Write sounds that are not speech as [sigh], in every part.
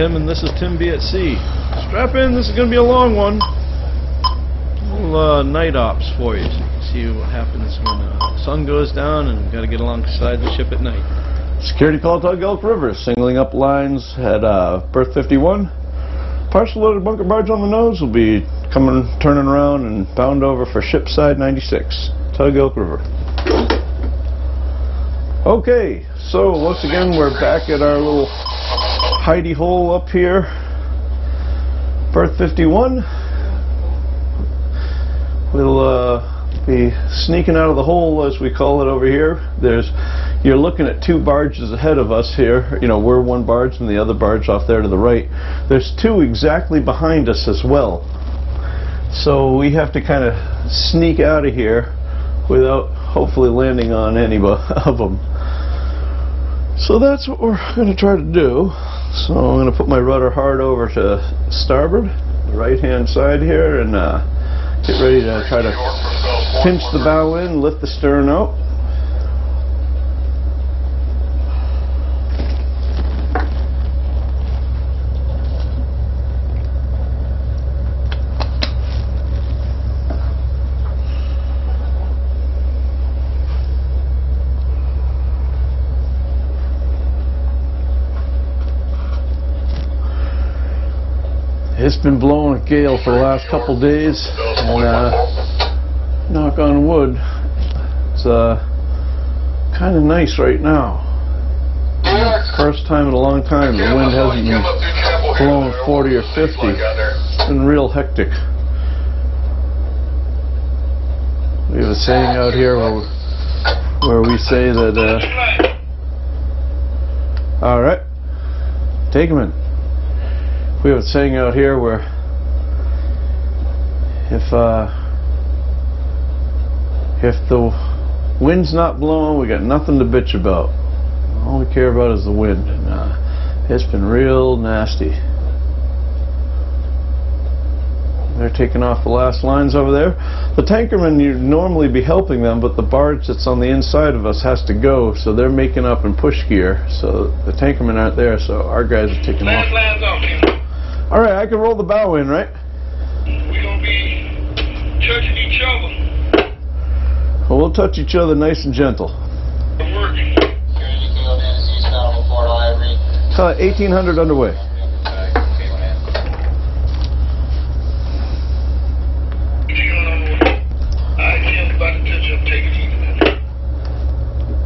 Tim and this is Tim B at Sea. Strap in, this is going to be a long one. A Little uh, night ops for you so you can see what happens when the sun goes down and we've got to get alongside the ship at night. Security call Tug Elk River, singling up lines at uh, berth 51. Partial loaded bunker barge on the nose will be coming, turning around and bound over for ship side 96, Tug Elk River. Okay, so once again we're back at our little hidey hole up here, berth 51. We'll uh, be sneaking out of the hole, as we call it over here. There's, you're looking at two barges ahead of us here. You know, we're one barge and the other barge off there to the right. There's two exactly behind us as well. So we have to kind of sneak out of here without hopefully landing on any [laughs] of them. So that's what we're going to try to do. So I'm going to put my rudder hard over to starboard, the right hand side here, and uh, get ready to try to pinch the bow in, lift the stern out. It's been blowing a gale for the last couple days, and uh, knock on wood, it's uh, kind of nice right now. First time in a long time the wind hasn't been blowing 40 or 50. It's been real hectic. We have a saying out here where, where we say that, uh, all right, take 'em in we have a saying out here where if uh, if the wind's not blowing, we got nothing to bitch about. All we care about is the wind, and uh, it's been real nasty. They're taking off the last lines over there. The tankermen, you'd normally be helping them, but the barge that's on the inside of us has to go, so they're making up in push gear. So the tankermen aren't there, so our guys are taking off. All right, I can roll the bow in, right? We're gonna be touching each other. Well, we'll touch each other nice and gentle. Working. Uh, 1800 underway. What you going on with? I Jim's about to touch up, take it easy.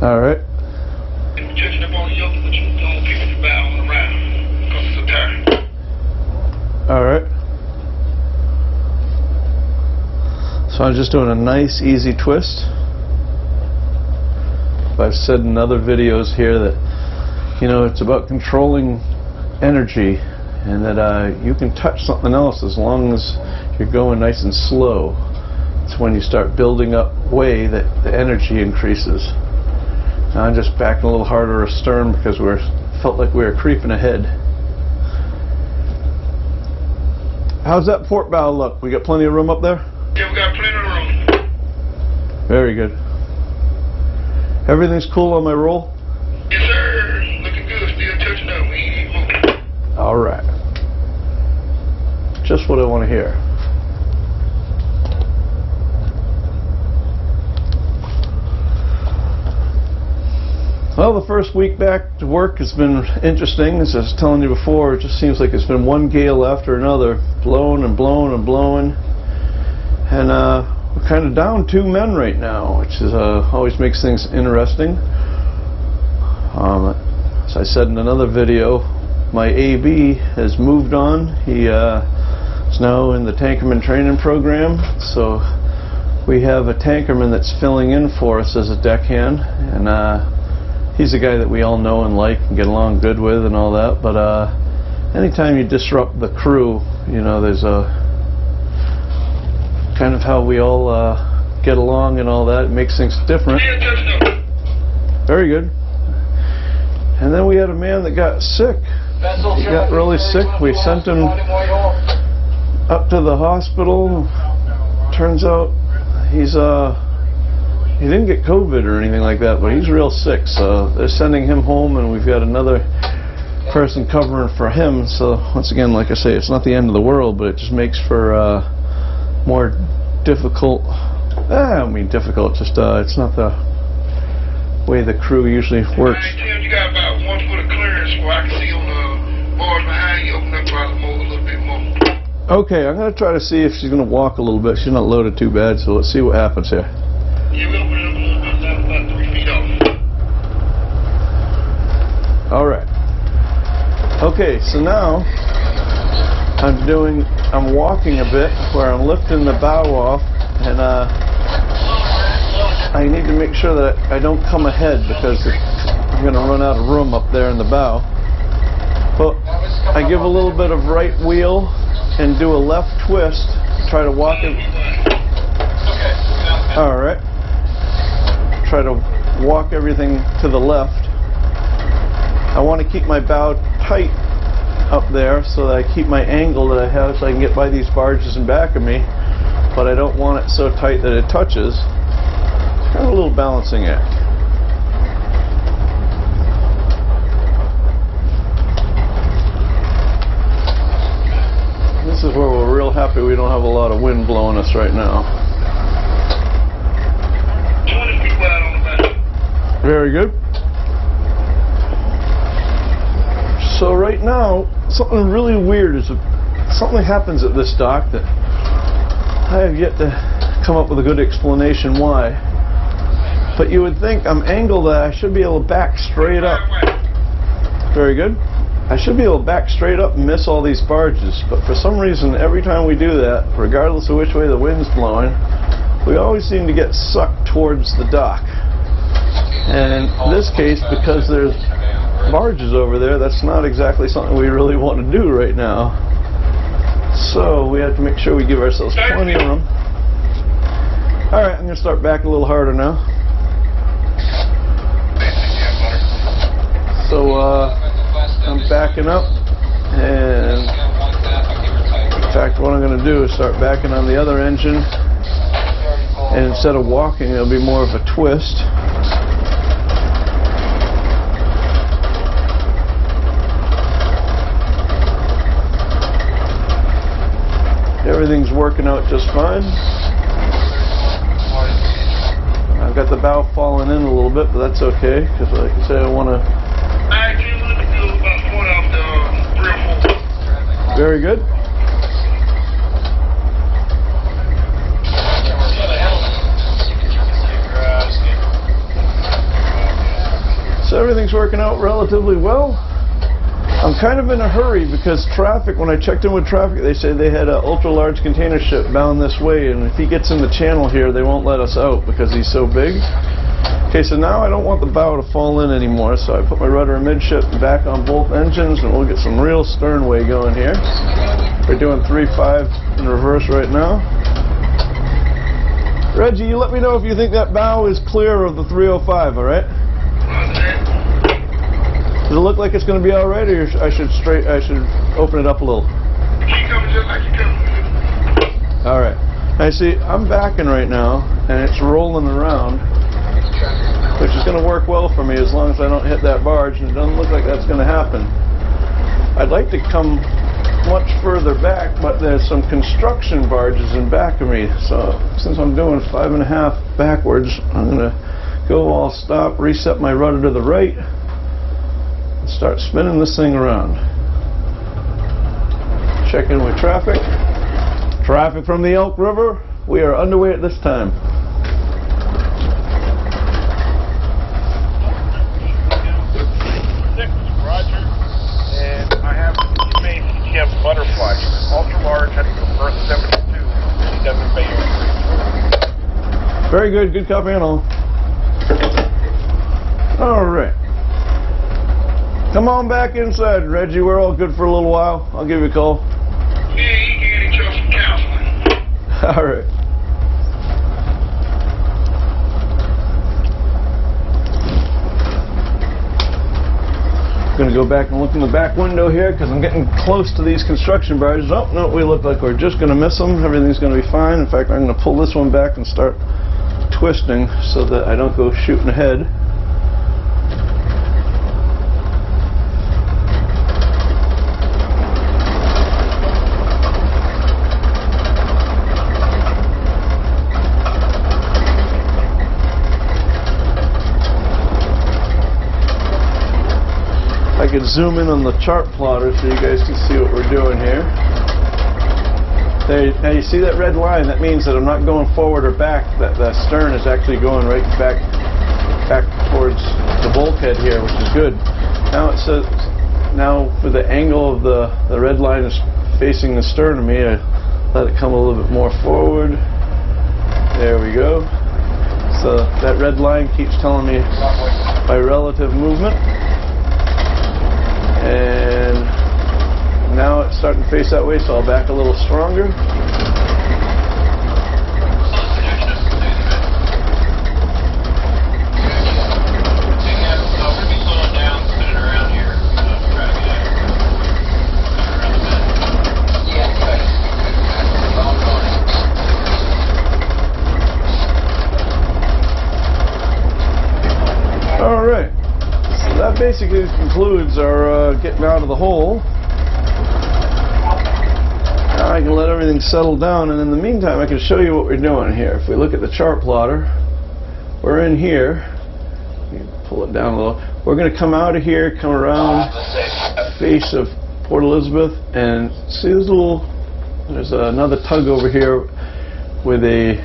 All right. If we're touching up on the yoke, but you don't pick the bow on around. Cause it's a tire. All right. So Just doing a nice, easy twist. I've said in other videos here that, you know, it's about controlling energy and that uh, you can touch something else as long as you're going nice and slow. It's when you start building up way that the energy increases. Now I'm just backing a little harder astern because we felt like we were creeping ahead. How's that port bow look? We got plenty of room up there? Yeah, we got plenty of room. Very good. Everything's cool on my roll? Yes, sir. Looking good. Still touching up. We ain't moving. All right. Just what I want to hear. Well, the first week back to work has been interesting. As I was telling you before, it just seems like it's been one gale after another, blowing and blowing and blowing. And uh, we're kind of down two men right now, which is uh, always makes things interesting. Um, as I said in another video, my AB has moved on. He uh, is now in the Tankerman training program, so we have a tankerman that's filling in for us as a deckhand, and uh, he's a guy that we all know and like and get along good with and all that. But uh, anytime you disrupt the crew, you know, there's a kind of how we all uh, get along and all that. It makes things different. Very good. And then we had a man that got sick. He got really sick. We sent him up to the hospital. Turns out he's uh he didn't get COVID or anything like that, but he's real sick. So they're sending him home, and we've got another person covering for him. So once again, like I say, it's not the end of the world, but it just makes for uh, more difficult. eh, I mean, difficult. Just uh, it's not the way the crew usually works. Tim, you got about one foot of clearance where I can see on the bars behind you. Open up a little bit more. Okay, I'm gonna try to see if she's gonna walk a little bit. She's not loaded too bad, so let's see what happens here. Yeah, we open it up a little bit, about three feet off. All right. Okay, so now I'm doing, I'm walking a bit where I'm lifting the bow off, and uh, I need to make sure that I don't come ahead because I'm gonna run out of room up there in the bow. But I give a little bit of right wheel and do a left twist, try to walk it. All right. Try to walk everything to the left. I want to keep my bow tight up there so that I keep my angle that I have so I can get by these barges in back of me, but I don't want it so tight that it touches. Kind of a little balancing act. This is where we're real happy we don't have a lot of wind blowing us right now. 20 feet wide on the back. Very good. So right now, something really weird is something happens at this dock that I have yet to come up with a good explanation why. But you would think I'm angled that I should be able to back straight up. Very good. I should be able to back straight up and miss all these barges, but for some reason, every time we do that, regardless of which way the wind's blowing, we always seem to get sucked towards the dock. And in this case, because there's barges over there, that's not exactly something we really want to do right now. So we have to make sure we give ourselves plenty of room. Alright, I'm going to start back a little harder now. So uh, I'm backing up, and in fact, what I'm going to do is start backing on the other engine, and instead of walking, it'll be more of a twist. Everything's working out just fine. I've got the bow falling in a little bit, but that's okay, because like I say, I want to Alright, Tim, let me do about 40 off the 304. Very good. So everything's working out relatively well. I'm kind of in a hurry because traffic, when I checked in with traffic, they say they had an ultra large container ship bound this way, and if he gets in the channel here, they won't let us out because he's so big. Okay, so now I don't want the bow to fall in anymore, so I put my rudder midship back on both engines, and we'll get some real sternway going here. We're doing 3-5 in reverse right now. Reggie, you let me know if you think that bow is clear of the 305, all right? Does it look like it's going to be all right, or I should straight, I should open it up a little? Keep coming just like you coming. All right. I see. I'm backing right now, and it's rolling around, which is going to work well for me as long as I don't hit that barge, and it doesn't look like that's going to happen. I'd like to come much further back, but there's some construction barges in back of me. So since I'm doing five and a half backwards, I'm going to go all stop, reset my rudder to the right, start spinning this thing around. Check in with traffic. Traffic from the Elk River. We are underway at this time. Six, Roger. And I have the main butterfly, ultra large, heading for berth 72, 57 Bay Very good. Good copy and all. All right. Come on back inside, Reggie. We're all good for a little while. I'll give you a call. Yeah, you can get some counseling. [laughs] All right. Gonna go back and look in the back window here because I'm getting close to these construction barges. Oh, no, we look like we're just gonna miss them. Everything's gonna be fine. In fact, I'm gonna pull this one back and start twisting so that I don't go shooting ahead. Could zoom in on the chart plotter so you guys can see what we're doing here. There, now you see that red line? That means that I'm not going forward or back. That the stern is actually going right back, back towards the bulkhead here, which is good. Now it says, now for the angle of the the red line is facing the stern of me. I let it come a little bit more forward. There we go. So that red line keeps telling me my relative movement and now it's starting to face that way so I'll back a little stronger. Basically concludes our uh, getting out of the hole I can let everything settle down and in the meantime I can show you what we're doing here. If we look at the chart plotter we're in here. Pull it down a little. We're going to come out of here come around the face of Port Elizabeth and see this little there's another tug over here with a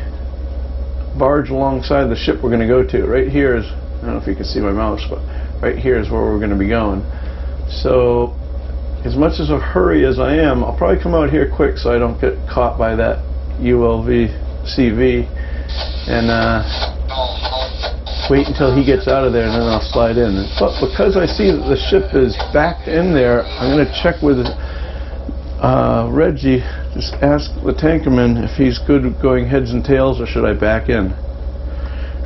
barge alongside the ship we're going to go to. Right here is I don't know if you can see my mouse but right here is where we're going to be going. So as much as a hurry as I am I'll probably come out here quick so I don't get caught by that ULV CV and uh, wait until he gets out of there and then I'll slide in. But because I see that the ship is back in there, I'm going to check with uh, Reggie, just ask the tankerman if he's good going heads and tails or should I back in.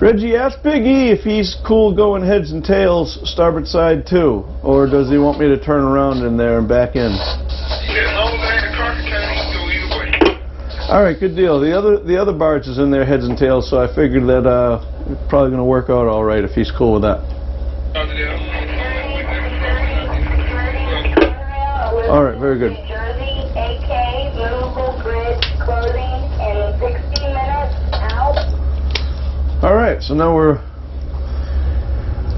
Reggie, ask Big E if he's cool going heads and tails starboard side too, or does he want me to turn around in there and back in? Yeah, as long as I ain't a crocker can, you can go either way. All right, good deal. The other the other barge is in there heads and tails, so I figured that uh, it's probably going to work out all right if he's cool with that. Roger that. Well, All right, very good. Jersey, AK, movable grid, clothing, in 60 minutes, out. All right, so now we're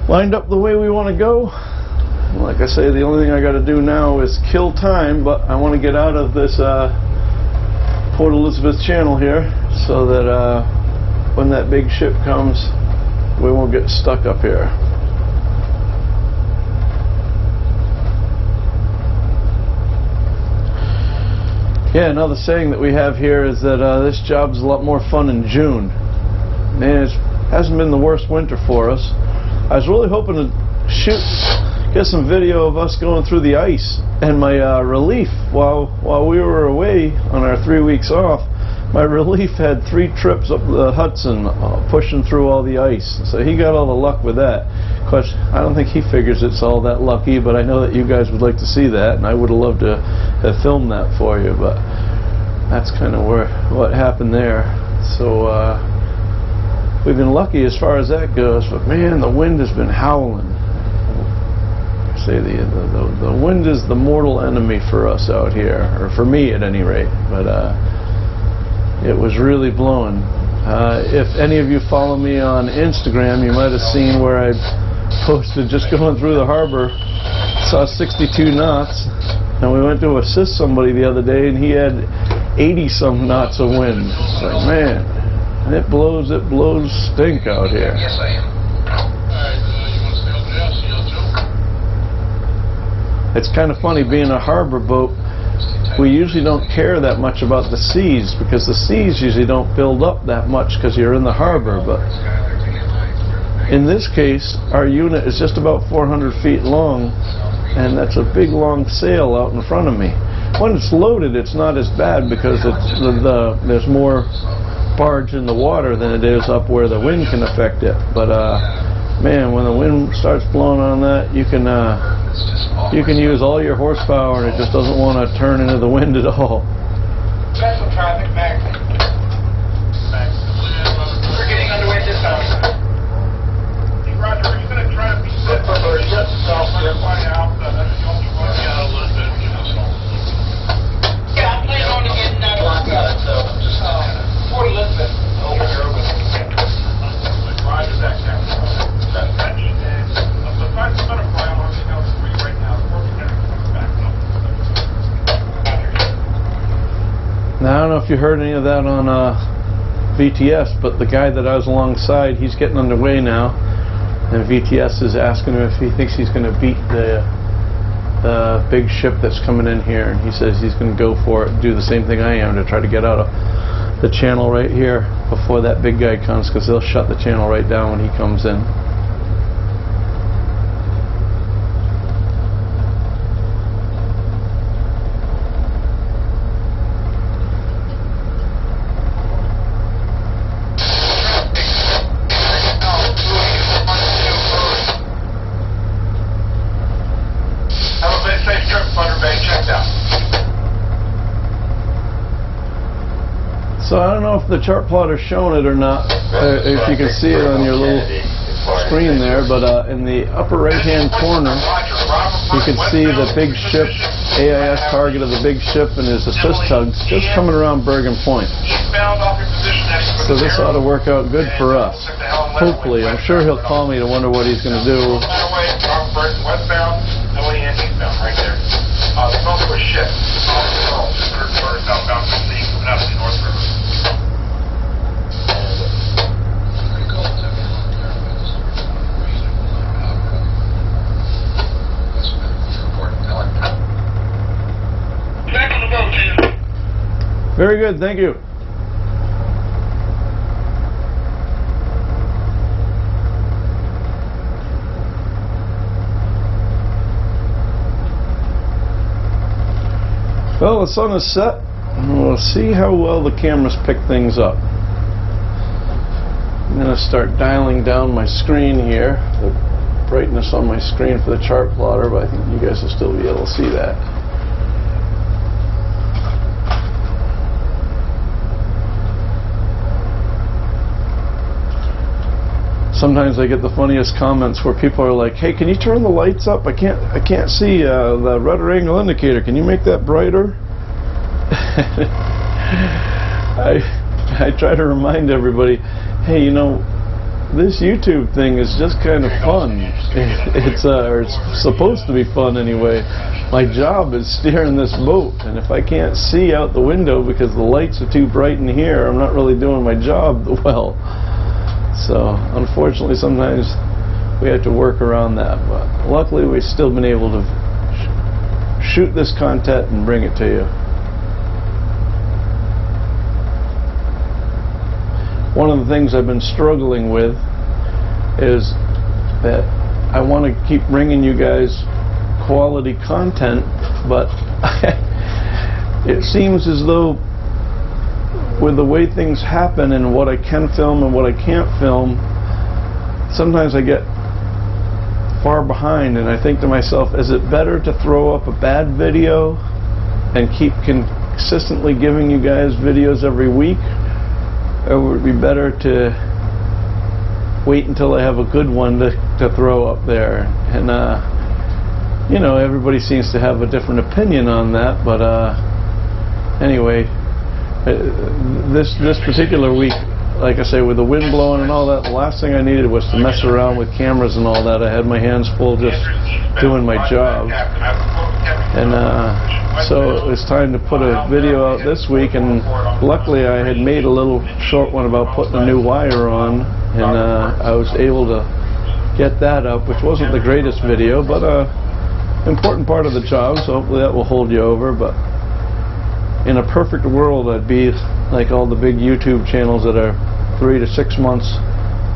lined up the way we want to go. Like I say, the only thing I got to do now is kill time, but I want to get out of this uh, Port Elizabeth Channel here so that uh, when that big ship comes, we won't get stuck up here. Yeah, another saying that we have here is that uh, this job's a lot more fun in June. Man, it hasn't been the worst winter for us. I was really hoping to shoot, get some video of us going through the ice and my uh, relief while while we were away on our three weeks off. My [laughs] relief had three trips up the Hudson, uh, pushing through all the ice. So he got all the luck with that. Of course, I don't think he figures it's all that lucky, but I know that you guys would like to see that, and I would have loved to have filmed that for you. But that's kind of where what happened there. So. Uh, we've been lucky as far as that goes, but man, the wind has been howling. I say the, the the wind is the mortal enemy for us out here, or for me at any rate. But uh, it was really blowing. Uh, if any of you follow me on Instagram, you might have seen where I posted just going through the harbor, saw 62 knots, and we went to assist somebody the other day, and he had 80 some knots of wind. It's like man. It blows, it blows stink out here. Yes, I am. Alright, you want to stay over there? See you, Joe. It's kind of funny being a harbor boat. we usually don't care that much about the seas because the seas usually don't build up that much because you're in the harbor. But in this case, our unit is just about 400 feet long, and that's a big long sail out in front of me. When it's loaded, it's not as bad because it's the, the there's more barge in the water than it is up where the wind can affect it. But uh, man, when the wind starts blowing on that, you can uh, you can use all your horsepower, and it just doesn't want to turn into the wind at all. Special traffic, Max. Max. We're getting underway this time. Roger, are you gonna try to be set for the shut yourself for out that's the only one? Yeah, a little bit. Yeah, I'm planning on getting that one. Uh, Port Elizabeth. Right now. Now, I don't know if you heard any of that on uh, VTS, but the guy that I was alongside, he's getting underway now, and VTS is asking him if he thinks he's going to beat the the big ship that's coming in here, and he says he's going to go for it, do the same thing I am to try to get out of the channel right here before that big guy comes, because they'll shut the channel right down when he comes in. Have a bit safe trip, Thunder Bay. Checked out. So I don't know the chart plotter's showing it or not, uh, if you can see it on your little screen there, but uh, in the upper right-hand corner, you can see the big ship, AIS target of the big ship and his assist tugs just coming around Bergen Point. So this ought to work out good for us. Hopefully, I'm sure he'll call me to wonder what he's going to do. Westbound, right there. Uh, there's ship, uh, southbound, from the, coming out of the North River. Back on the boat, Chief. Very good, thank you. Well, the sun is set. and We'll see how well the cameras pick things up. I'm going to start dialing down my screen here, the brightness on my screen for the chart plotter, but I think you guys will still be able to see that. Sometimes I get the funniest comments where people are like, "Hey, can you turn the lights up? I can't, I can't see uh, the rudder angle indicator. Can you make that brighter?" [laughs] I, I try to remind everybody, "Hey, you know, this YouTube thing is just kind of fun. [laughs] It's, uh, or it's supposed to be fun anyway. My job is steering this boat, and if I can't see out the window because the lights are too bright in here, I'm not really doing my job [laughs] well." So unfortunately, sometimes we have to work around that. But luckily, we've still been able to sh- shoot this content and bring it to you. One of the things I've been struggling with is that I want to keep bringing you guys quality content, but [laughs] it seems as though with the way things happen and what I can film and what I can't film, sometimes I get far behind and I think to myself, is it better to throw up a bad video and keep consistently giving you guys videos every week? Or would it be better to wait until I have a good one to, to throw up there? And, uh, you know, everybody seems to have a different opinion on that, but, uh, anyway, this this particular week, like I say, with the wind blowing and all that, the last thing I needed was to mess around with cameras and all that. I had my hands full just doing my job. And uh, so it was time to put a video out this week, and luckily I had made a little short one about putting a new wire on, and uh, I was able to get that up, which wasn't the greatest video, but uh, important part of the job, so hopefully that will hold you over. But in a perfect world, I'd be like all the big YouTube channels that are three to six months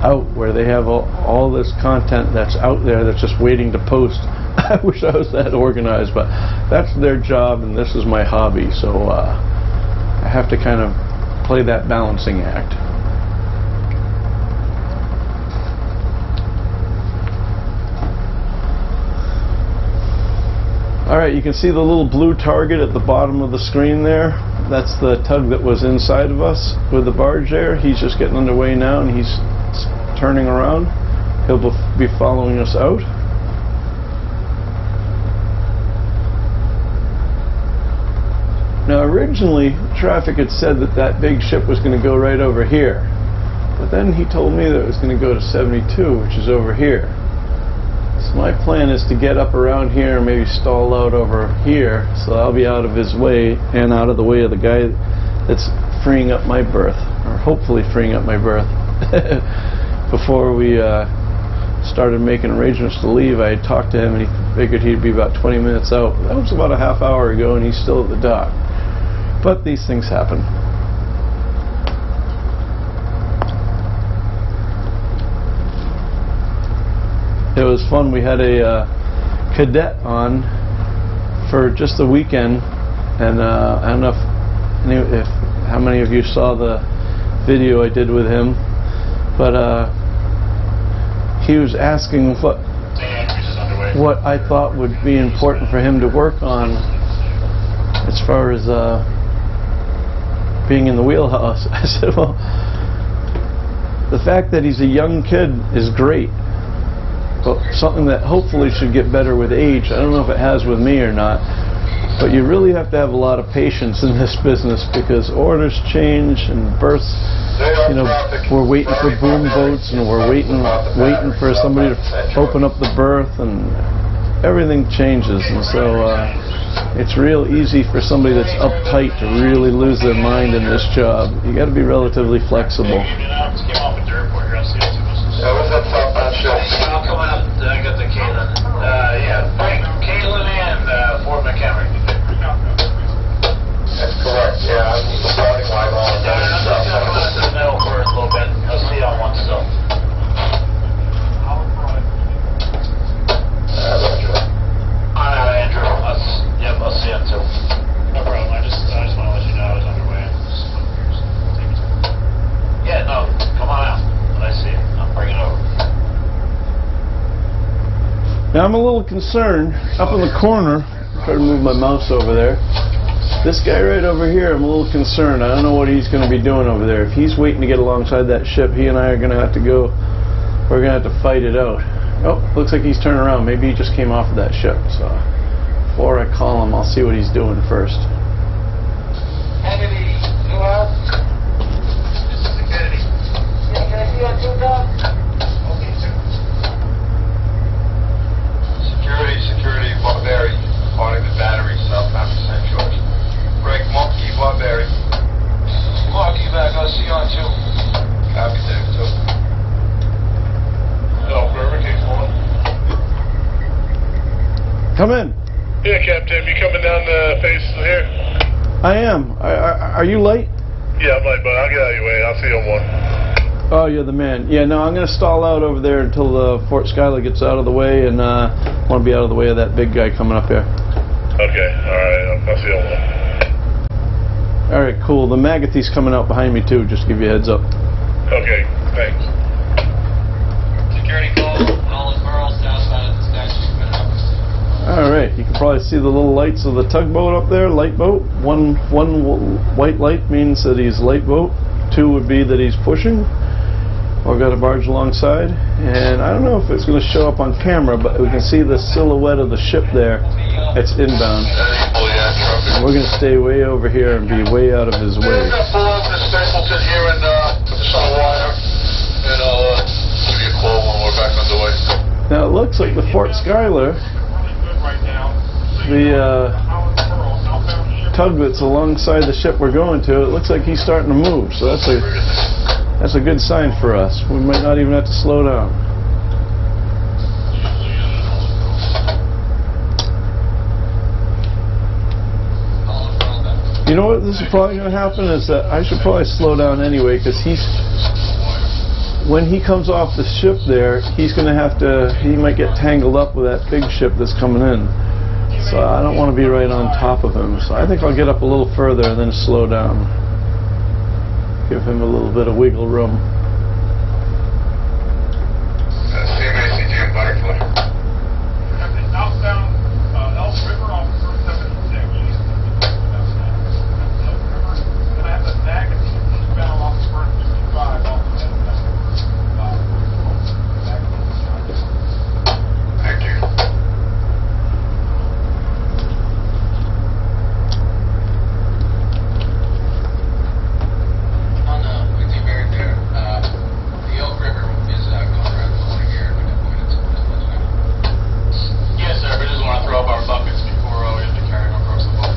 out, where they have all, all this content that's out there that's just waiting to post. [laughs] I wish I was that organized, but that's their job, and this is my hobby. So uh, I have to kind of play that balancing act. Alright, you can see the little blue target at the bottom of the screen there. That's the tug that was inside of us with the barge there. He's just getting underway now and he's turning around. He'll be following us out. Now originally, traffic had said that that big ship was going to go right over here. But then he told me that it was going to go to 72, which is over here. So my plan is to get up around here and maybe stall out over here so I'll be out of his way and out of the way of the guy that's freeing up my berth, or hopefully freeing up my berth. [laughs] Before we uh, started making arrangements to leave, I talked to him and he figured he'd be about 20 minutes out. That was about a half hour ago and he's still at the dock. But these things happen. It was fun. We had a uh, cadet on for just a weekend, and uh, I don't know if, if how many of you saw the video I did with him, but uh, he was asking what what I thought would be important for him to work on as far as uh, being in the wheelhouse. [laughs] I said, well, the fact that he's a young kid is great, something that hopefully should get better with age. I don't know if it has with me or not, but you really have to have a lot of patience in this business because orders change and berths. You know, we're waiting for boom boats and we're waiting, waiting for somebody to open up the berth and everything changes. And so uh, it's real easy for somebody that's uptight to really lose their mind in this job. You got to be relatively flexible. Yeah, Frank, Caitlin and uh, Fort McHenry. That's correct, yeah, I'm starting right on. Yeah, I'm just gonna come out to the middle for a little bit. I'll see you on one still. Yeah, Roger. On out, Andrew. I'll, yep, I'll see you too. No problem. I just, I just want to let you know I was underway. Yeah, no, come on out. When I see you, I'll bring it over. Now I'm a little concerned up in the corner. Try to move my mouse over there. This guy right over here, I'm a little concerned. I don't know what he's going to be doing over there. If he's waiting to get alongside that ship, he and I are going to have to go. We're going to have to fight it out. Oh, looks like he's turning around. Maybe he just came off of that ship. So before I call him, I'll see what he's doing first. Kennedy, you have? This is the Kennedy. Yeah, can I see that too, Doc? Okay, sir. Security, Barberi, parting the battery, southbound to St. George. Greg Monkey, Barberi. Monkey back, I'll see you on two. Copy, David, two. Hello, Perfect. Eight four. Come in. Yeah, Captain, you coming down the face here? I am. Are, are, are you late? Yeah, I'm late, but I'll get out of your way. I'll see you on one. Oh, you're the man. Yeah, no, I'm going to stall out over there until the Fort Schuyler gets out of the way, and uh, want to be out of the way of that big guy coming up here. Okay, alright, I'll, I'll see you on one. All right, cool. The Magothy's coming out behind me too. Just to give you a heads up. Okay, thanks. Security call, Holland Burrow, south side of the statue. All right, you can probably see the little lights of the tugboat up there, light boat. One one w- white light means that he's light boat. Two would be that he's pushing, or got a barge alongside. And I don't know if it's going to show up on camera, but we can see the silhouette of the ship there. It's inbound. And we're going to stay way over here and be way out of his way. Yeah, just pull up to Stapleton here and, just on and give you when we're back underway. Now it looks like the Fort Schuyler, Running good right now. the uh, Holland Pearl, southbound ship. tug that's alongside the ship we're going to, it looks like he's starting to move. So that's a that's a good sign for us. We might not even have to slow down. You know what? This is probably going to happen. Is that I should probably slow down anyway because he's when he comes off the ship there, he's going to have to. He might get tangled up with that big ship that's coming in. So I don't want to be right on top of him. So I think I'll get up a little further and then slow down. Give him a little bit of wiggle room. Uh, CMA CGM and Butterfly. Captain, outbound, uh, Elk River off of Route 76. She's gonna be Elk River. Then I have the Magazine eastbound off of Route 55 off of Edmond. Uh, Magazine. Thank you. On the, with you very there, uh, the Elk River is, uh, going around the corner here, we got pointed to this place now. Yes, sir, we just wanna throw up our buckets before, uh, we have to carry them across the boat.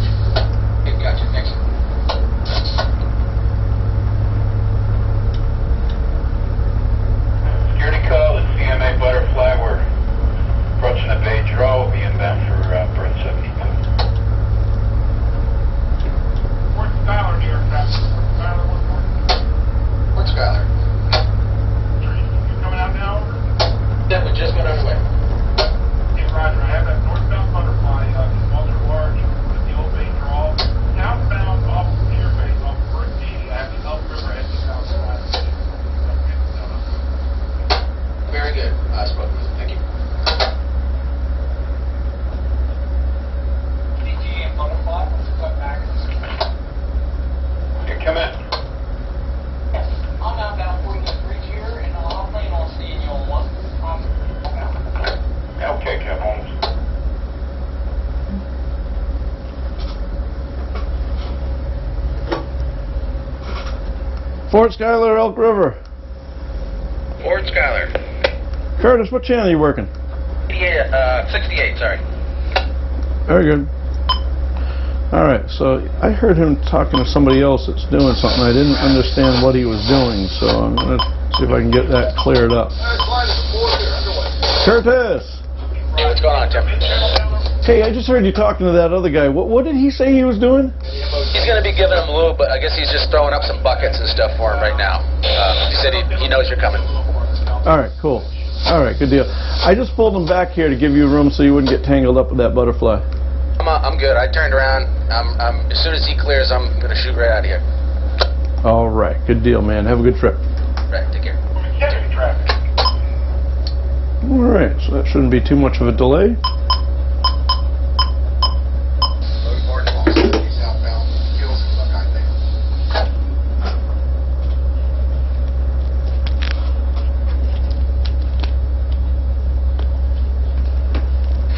Okay, gotcha, excellent. Security call is CMA Butterfly. We're approaching the Bay Draw. We'll be inbound for uh, Bird 72. Fort Schuyler, New York, Captain. Fort Schuyler, one more. Port Schuyler. You coming out now? or- Yeah, we just got underway. Hey, Roger, I have that northbound butterfly, uh, ultra large, with the old bay draw. Southbound off of Pier Base, off of Bird 80, I have the Elk River heading south. Very good, I spoke with him, thank you. DG Butterfly, cut back. Okay, come in. I'm outbound for the bridge here, and I'll plan on seeing you on one. Yeah, Okay, Kev Holmes. Fort Schuyler, Elk River. Fort Schuyler. Curtis, what channel are you working? Yeah, uh, 68, sorry. Very good. All right, so I heard him talking to somebody else that's doing something. I didn't understand what he was doing, so I'm gonna see if I can get that cleared up. Curtis! Hey, what's going on, Tim? Hey, I just heard you talking to that other guy. What, what did he say he was doing? He's be giving him a lube, but I guess he's just throwing up some buckets and stuff for him right now. Uh, he said he, he knows you're coming. All right, cool. All right, good deal. I just pulled him back here to give you room so you wouldn't get tangled up with that butterfly. I'm, uh, I'm good. I turned around. I'm, I'm, as soon as he clears, I'm going to shoot right out of here. All right, good deal, man. Have a good trip. Right, take care. All right, so that shouldn't be too much of a delay.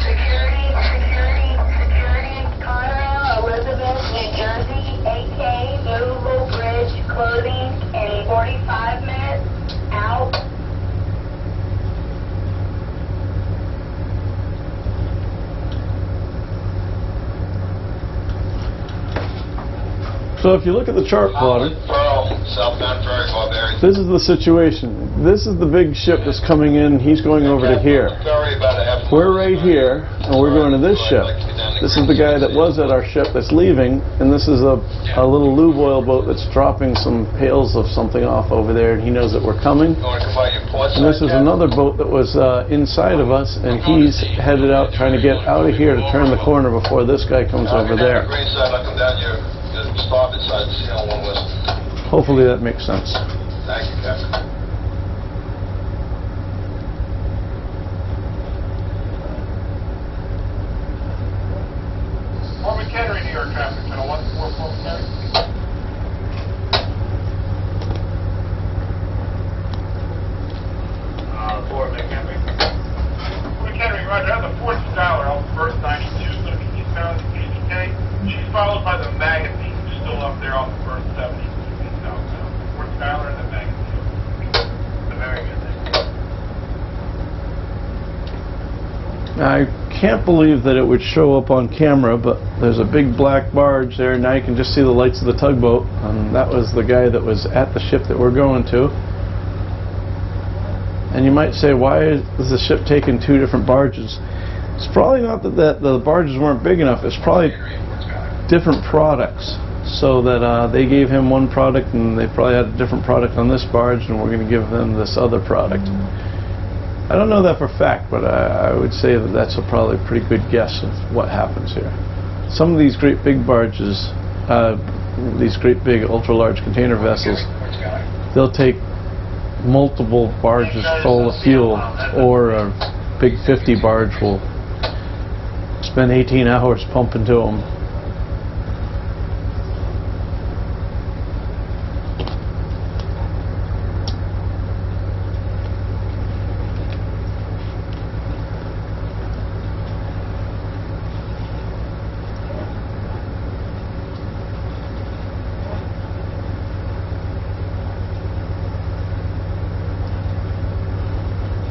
Security, security, security, Conrail, Elizabeth, New Jersey, AK, movable bridge clothing in 45 minutes, out. So if you look at the chart plotter, Pearl, southbound ferry, Barberi. this is the situation. This is the big ship that's coming in. He's going over to here. Ferry about a half. We're right here, and we're going to this ship. This is the guy that was at our ship that's leaving, and this is a, a little lube oil boat that's dropping some pails of something off over there, and he knows that we're coming. You want to come by your port And this is another boat that was uh, inside of us, and he's headed out trying to get out of here to turn the corner before this guy comes over there. Green side, I'll come down your, your starboard side, see on one west. Hopefully that makes sense. Thank you, Captain. McHenry, New York traffic, channel 144 Fort McHenry. Fort McHenry. Fort McHenry, Roger, I have the Fort Schuyler off First 92, looking eastbound to KVK. She's followed by the Magazine, who's still up there off the First 70, looking southbound. Fort Schuyler and the Magazine. The very good thing. I can't believe that it would show up on camera, but there's a big black barge there. Now you can just see the lights of the tugboat, and that was the guy that was at the ship that we're going to. And you might say, why is the ship taking two different barges? It's probably not that, the barges weren't big enough. It's probably different products. so that uh, they gave him one product and they probably had a different product on this barge and we're going to give them this other product. I don't know that for a fact, but I, I would say that that's a probably pretty good guess of what happens here. Some of these great big barges, uh, these great big ultra-large container vessels, they'll take multiple barges full of fuel, or a big 50 barge will spend 18 hours pumping to them.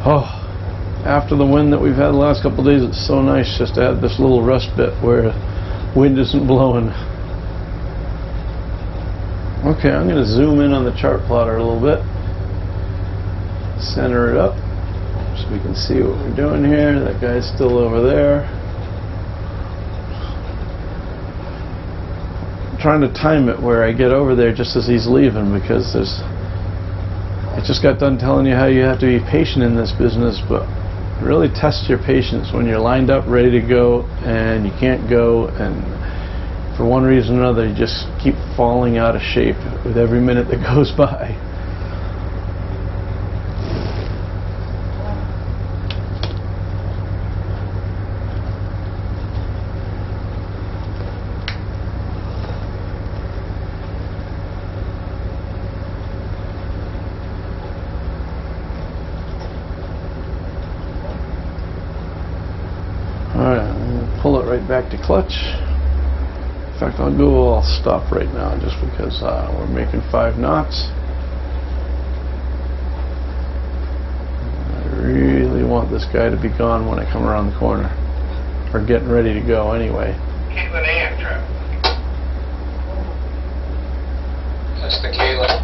Oh, after the wind that we've had the last couple of days, it's so nice just to have this little respite where wind isn't blowing. Okay, I'm going to zoom in on the chart plotter a little bit. Center it up so we can see what we're doing here. That guy's still over there. I'm trying to time it where I get over there just as he's leaving because there's I just got done telling you how you have to be patient in this business, but really test your patience when you're lined up, ready to go, and you can't go, and for one reason or another, you just keep falling out of shape with every minute that [laughs] goes by. Alright, I'm gonna pull it right back to clutch. In fact, I'll go, I'll stop right now just because uh, we're making five knots. I really want this guy to be gone when I come around the corner. Or getting ready to go anyway. Caitlin Ann traffic. That's the Caitlin.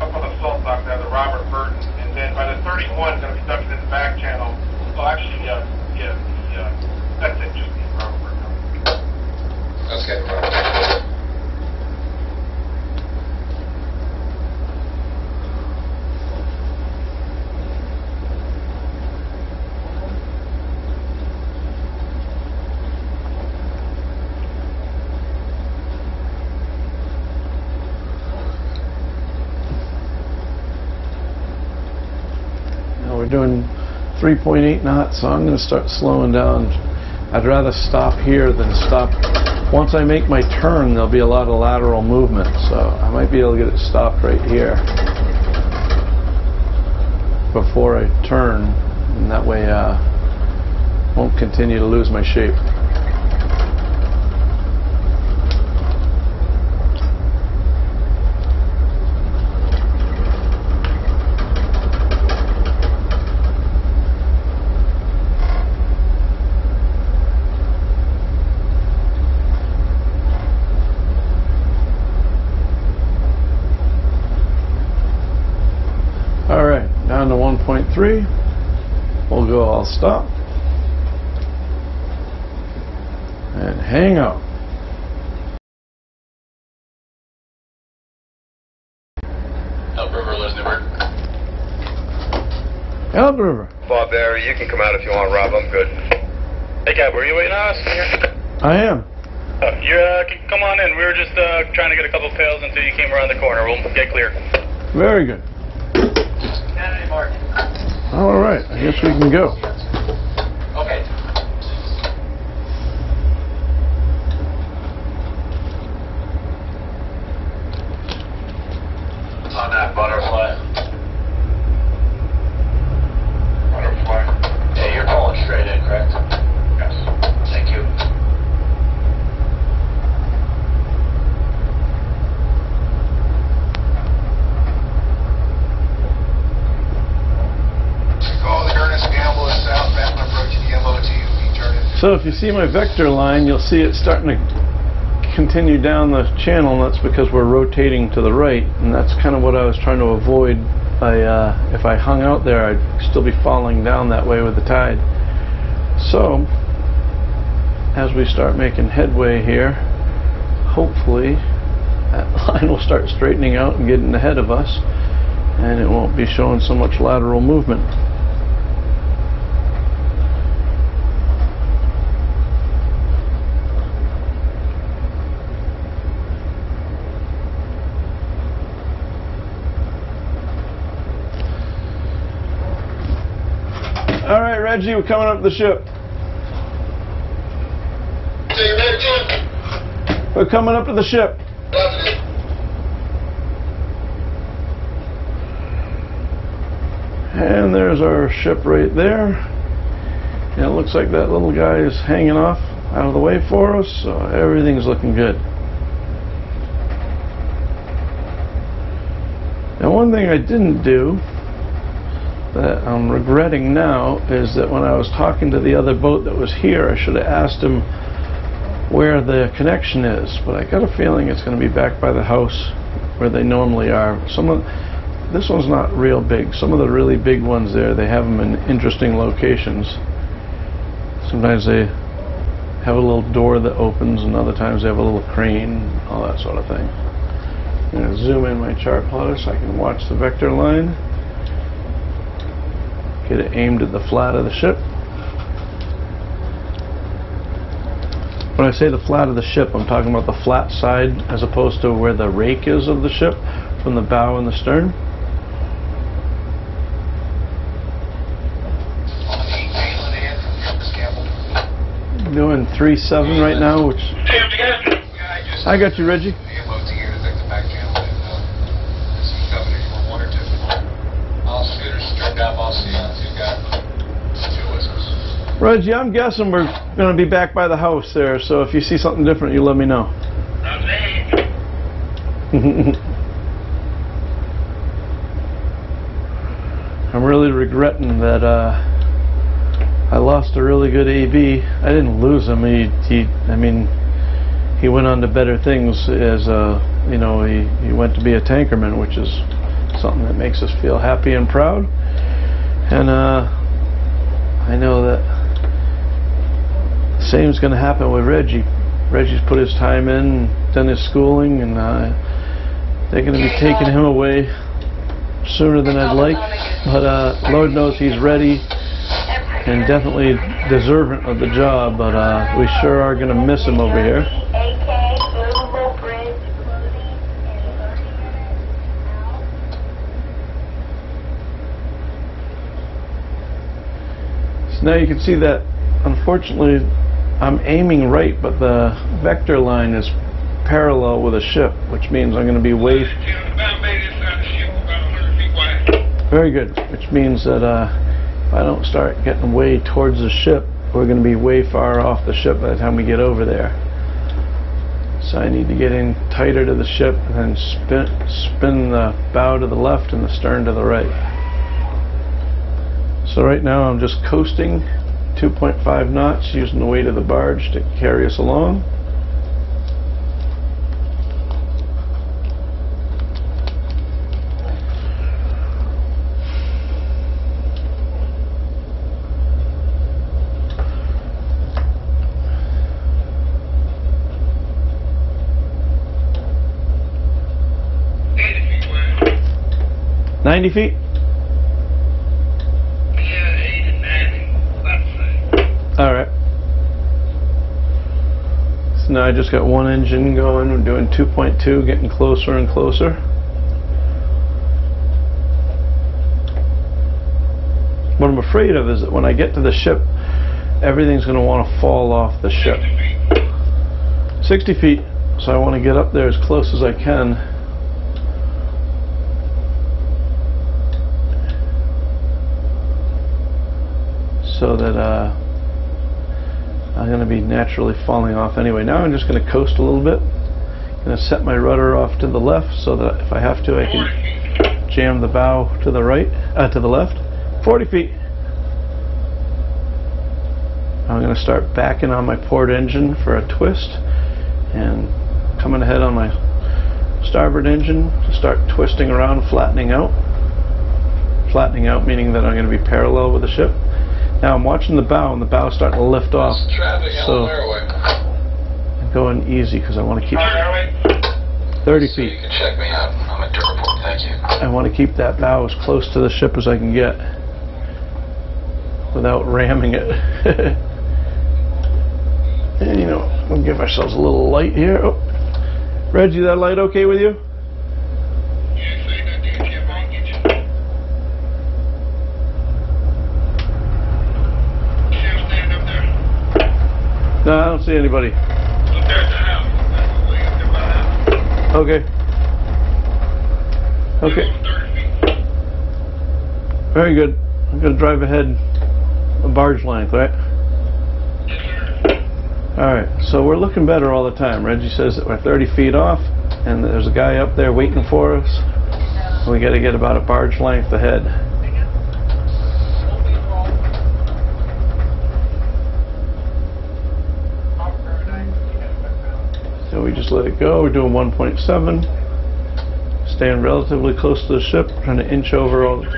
Up on the salt dock there, the Robert Burton, and then by the 31, gonna be dumped in the back channel. Well, actually, uh, yeah, the, uh, that's it, just the Robert Burton. Okay. Now we're doing 3.8 knots, so I'm going to start slowing down. I'd rather stop here than stop. Once I make my turn, there'll be a lot of lateral movement, so I might be able to get it stopped right here before I turn, and that way uh, won't continue to lose my shape. All right, down to 1.3. We'll go all stop. And hang out. Elk River, Liz Newburgh. Elk River. Bob Barry, you can come out if you want, Rob. I'm good. Hey, Cap, were you waiting on us? I am. Uh, you uh, come on in. We were just uh, trying to get a couple pails until you came around the corner. We'll get clear. Very good. All right, I guess we can go. Okay. On that butterfly. Butterfly. Yeah, you're calling straight in, correct? Yes. Thank you. Call the Ernest Gamble in South Bend, approaching the MOT. We turn in. So if you see my vector line, you'll see it starting to continue down the channel, and that's because we're rotating to the right, and that's kind of what I was trying to avoid. By, uh, if I hung out there, I'd still be falling down that way with the tide. So, as we start making headway here, hopefully that [laughs] line will start straightening out and getting ahead of us, and it won't be showing so much lateral movement. We're coming up the ship. We're coming up to the ship. And there's our ship right there. And it looks like that little guy is hanging off out of the way for us, so everything's looking good. Now one thing I didn't do that I'm regretting now is that when I was talking to the other boat that was here, I should have asked him where the connection is, but I got a feeling it's going to be back by the house where they normally are. Some of this one's not real big. Some of the really big ones there, they have them in interesting locations. Sometimes they have a little door that opens, and other times they have a little crane, all that sort of thing. I'm going to zoom in my chart plotter so I can watch the vector line. Get it aimed at the flat of the ship. When I say the flat of the ship, I'm talking about the flat side as opposed to where the rake is of the ship from the bow and the stern. Doing 3-7 right now, which Tim, you guys, Yeah, I just. I got you, Reggie. The MOT here to take the back channel and, uh, see company for one or two. All scooters stripped out, all seats, you got two whistles. Reggie, I'm guessing we're going to be back by the house there, so if you see something different, you let me know. [laughs] I'm really regretting that uh, I lost a really good AB. I didn't lose him. He, he, I mean, he went on to better things as a, you know, he, he went to be a tankerman, which is something that makes us feel happy and proud. And uh, I know that same's going to happen with Reggie. Reggie's put his time in, done his schooling, and uh, they're going to be taking him away sooner than I'd like. But uh, Lord knows he's ready and definitely deserving of the job. But uh, we sure are going to miss him over here. AK, movable bridge closing in 30 minutes. Out. So now you can see that, unfortunately, I'm aiming right, but the vector line is parallel with a ship, which means I'm going to be way Tim, the bow bay this side of the ship about 100 feet wide. very good, which means that uh, if I don't start getting way towards the ship, we're going to be way far off the ship by the time we get over there. So I need to get in tighter to the ship and then spin, spin the bow to the left and the stern to the right. So right now I'm just coasting 2.5 knots using the weight of the barge to carry us along. Eighty feet Alright. So now I just got one engine going. We're doing 2.2, getting closer and closer. What I'm afraid of is that when I get to the ship, everything's going to want to fall off the ship. 60 feet. so I want to get up there as close as I can. So that uh, I'm going to be naturally falling off anyway. Now I'm just going to coast a little bit. Going to set my rudder off to the left so that if I have to, I can jam the bow to the right, uh, to the left. 40 feet. I'm going to start backing on my port engine for a twist and coming ahead on my starboard engine to start twisting around, flattening out. Flattening out meaning that I'm going to be parallel with the ship. Now I'm watching the bow and the bow's starting to lift off. So- I'm going easy because I want to keep 30 So you feet. can check me out. I'm at. Thank you. I want to keep that bow as close to the ship as I can get without [laughs] ramming it. and you know, we'll give ourselves a little light here. Oh. Reggie, that light okay with you? Yeah, say that there, Jeff. I'll get you. See him standing up there? No, I don't see anybody. Okay. Okay, very good. I'm gonna drive ahead a barge length, right? All right, so we're looking better all the time. Reggie says that we're 30 feet off, and there's a guy up there waiting for us. We got to get about a barge length ahead. So we just let it go. We're doing 1.7, staying relatively close to the ship, trying to inch over all. [laughs]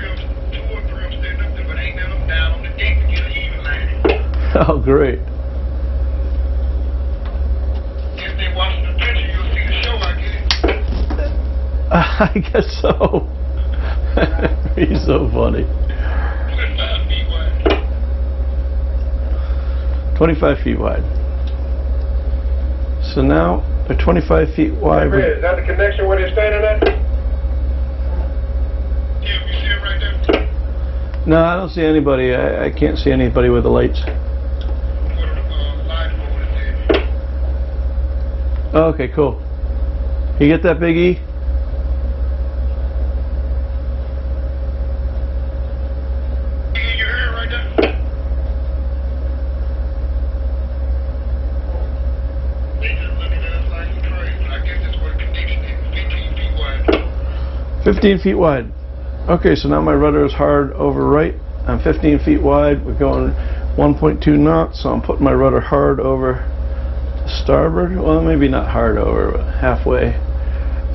Oh, great. [laughs] I guess. so. [laughs] He's so funny. Twenty-five feet wide. 25 feet wide. So now they're 25 feet wide. Is that the connection where they're standing at? Yeah, you see it right there? No, I don't see anybody. I, I can't see anybody with the lights. Where the, light pole is at. Okay, cool. You get that, Big E? You get your ear right there? They just looking at us like we crazy, but I guess that's where the connection is, fifteen feet wide. 15 feet wide. Okay, so now my rudder is hard over right. I'm 15 feet wide. We're going 1.2 knots, so I'm putting my rudder hard over starboard. Well, maybe not hard over, but halfway.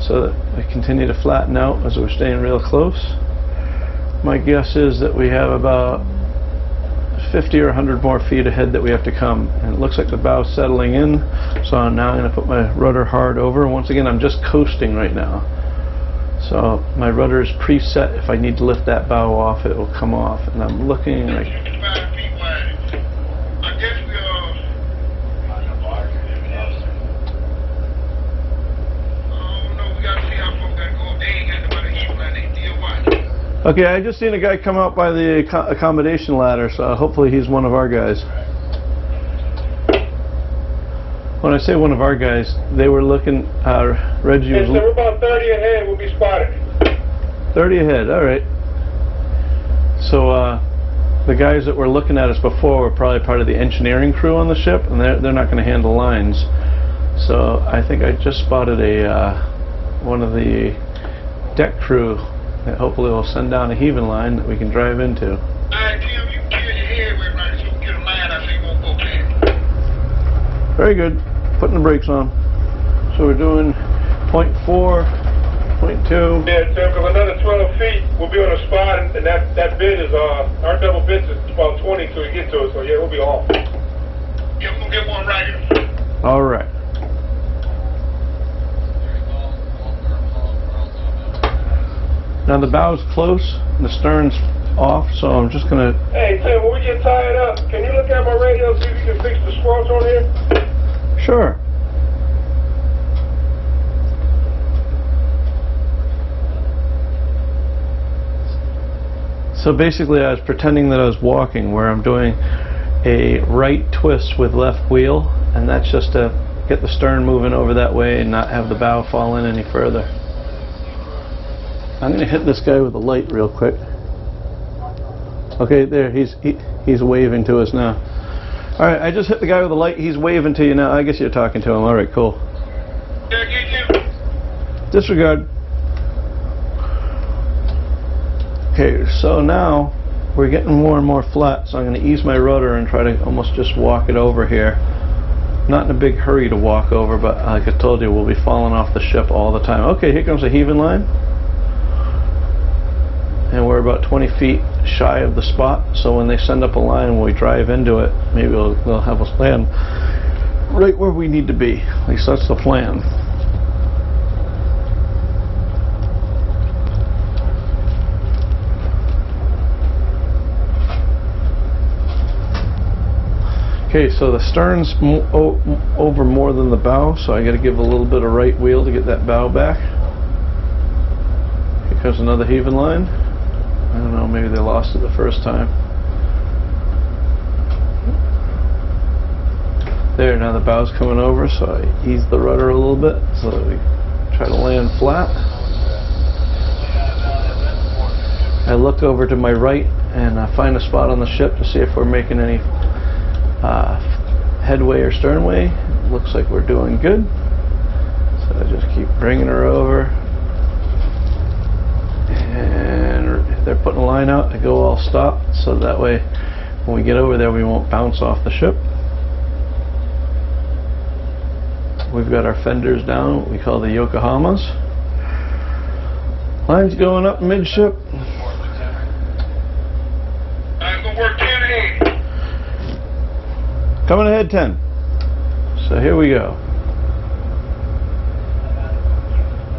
So that I continue to flatten out as we're staying real close. My guess is that we have about 50 or 100 more feet ahead that we have to come. And it looks like the bow's settling in, so now I'm now going to put my rudder hard over. Once again, I'm just coasting right now. So my rudder is preset. If I need to lift that bow off, it will come off. And I'm looking Fifty-five. I okay, I just seen a guy come out by the accommodation ladder, so hopefully he's one of our guys. When I say one of our guys, they were looking, uh, Reggie Yeah, was so we're about thirty ahead, we'll be spotted. 30 ahead, all right. So, uh, the guys that were looking at us before were probably part of the engineering crew on the ship, and they're, they're not going to handle lines. So, I think I just spotted a, uh, one of the deck crew that hopefully will send down a heaving line that we can drive into. Alright, Tim, you can your head with right, so we can get a line out so you won't go past. Very good. Putting the brakes on. So we're doing point four, point two. Yeah, Tim, cause another twelve feet, we'll be on a spot, and and that, that bit is, uh, our double bit is about twenty till we get to it, so yeah, we'll be off. Yeah, we're gonna get one right here. All right. Now the bow's close, and the stern's off, so I'm just gonna. Hey, Tim, when we get tied up, can you look at my radio, see if you can fix the squawks on here? Sure. So basically, I was pretending that I was walking, where I'm doing a right twist with left wheel, and that's just to get the stern moving over that way and not have the bow fall in any further. I'm gonna hit this guy with a light real quick. Okay, there, he's he, he's waving to us now. All right, I just hit the guy with the light. He's waving to you now. I guess you're talking to him. All right, cool. Yeah, you. Disregard. Okay, so now we're getting more and more flat, so I'm going to ease my rudder and try to almost just walk it over here. Not in a big hurry to walk over, but like I told you, we'll be falling off the ship all the time. Okay, here comes the heaving line. And we're about 20 feet shy of the spot, so when they send up a line, when we drive into it, maybe they'll, they'll have us land right where we need to be. At least that's the plan. Okay, so the stern's over more than the bow, so I got to give a little bit of right wheel to get that bow back. Here comes another heaving line. I don't know, maybe they lost it the first time. There, now the bow's coming over, so I ease the rudder a little bit so that we try to land flat. I look over to my right and I find a spot on the ship to see if we're making any uh, headway or sternway. Looks like we're doing good. So I just keep bringing her over. And if they're putting a line out, I go all stop so that way when we get over there we won't bounce off the ship. We've got our fenders down, we call the Yokohamas. Line's going up midship. I'm gonna work 10 8. Coming ahead 10. So here we go.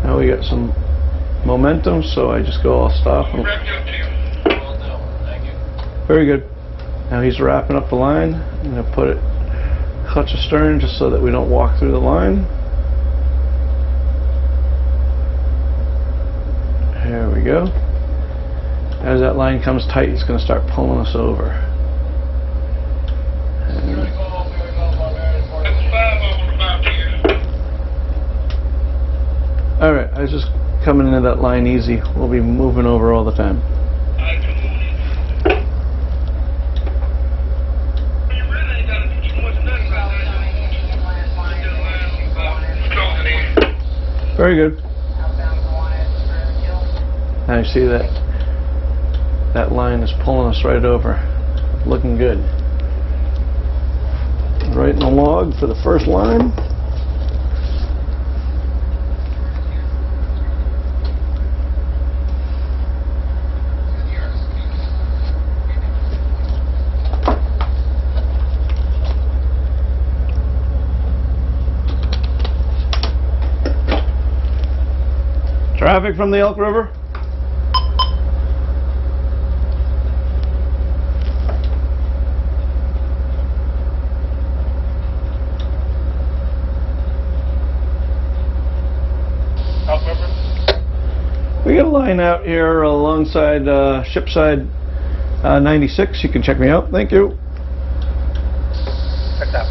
Now we got some momentum, so I just go all stop. and-. Very good. Now he's wrapping up the line. I'm going to put it clutch astern just so that we don't walk through the line. There we go. As that line comes tight, it's going to start pulling us over. And That's five of them about here. All right, I just coming into that line easy. We'll be moving over all the time. Very good. Now you see that that line is pulling us right over. Looking good. Right in the log for the first line. Traffic from the Elk River? Elk River? We got a line out here alongside uh, Shipside uh, 96. You can check me out. Thank you. Check that.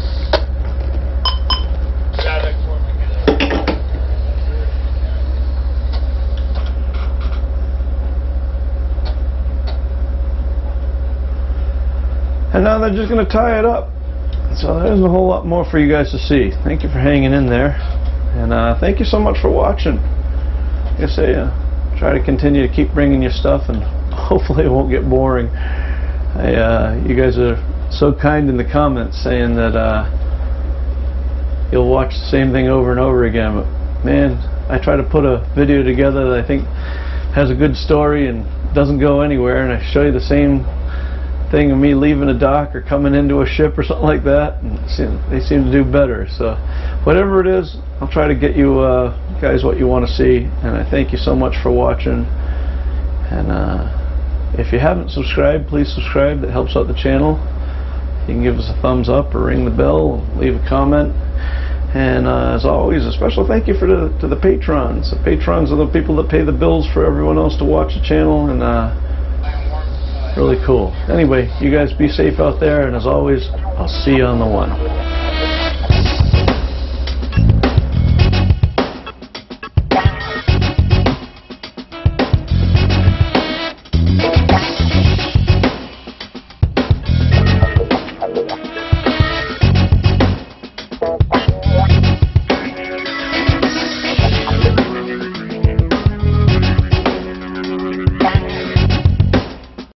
Yeah, that's what we get. And now they're just going to tie it up. So there isn't a whole lot more for you guys to see. Thank you for hanging in there. And uh, thank you so much for watching. I say, uh, try to continue to keep bringing you stuff and [laughs] hopefully it won't get boring. I, uh, you guys are so kind in the comments saying that uh, you'll watch the same thing over and over again. But man, I try to put a video together that I think has a good story and doesn't go anywhere, and I show you the same thing of me leaving a dock or coming into a ship or something like that, and they seem to do better. So, whatever it is, I'll try to get you uh, guys what you want to see, and I thank you so much for watching. And uh, if you haven't subscribed, please subscribe. That helps out the channel. You can give us a thumbs up or ring the bell, leave a comment. And uh, as always, a special thank you for the, to the patrons. The patrons are the people that pay the bills for everyone else to watch the channel, and uh, really cool. Anyway, you guys be safe out there, and as always, I'll see you on the one.